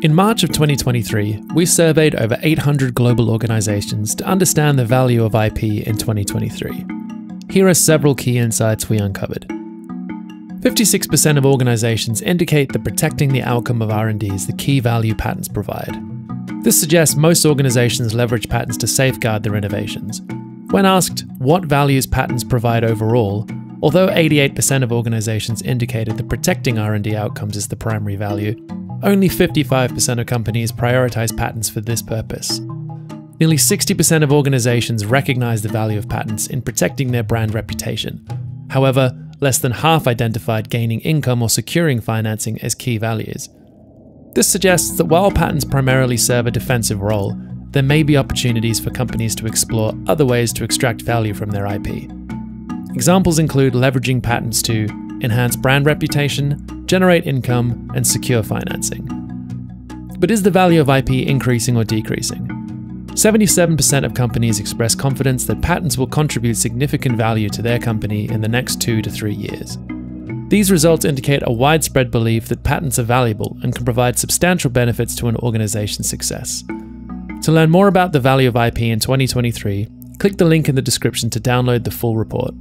In March of 2023, we surveyed over 800 global organizations to understand the value of IP in 2023. Here are several key insights we uncovered. 56% of organizations indicate that protecting the outcome of R&D is the key value patents provide. This suggests most organizations leverage patents to safeguard their innovations. When asked what values patents provide overall, although 88% of organizations indicated that protecting R&D outcomes is the primary value, only 55% of companies prioritize patents for this purpose. Nearly 60% of organizations recognize the value of patents in protecting their brand reputation. However, less than half identified gaining income or securing financing as key values. This suggests that while patents primarily serve a defensive role, there may be opportunities for companies to explore other ways to extract value from their IP. Examples include leveraging patents to enhance brand reputation, generate income, and secure financing. But is the value of IP increasing or decreasing? 77% of companies express confidence that patents will contribute significant value to their company in the next two to three years. These results indicate a widespread belief that patents are valuable and can provide substantial benefits to an organization's success. To learn more about the value of IP in 2023, click the link in the description to download the full report.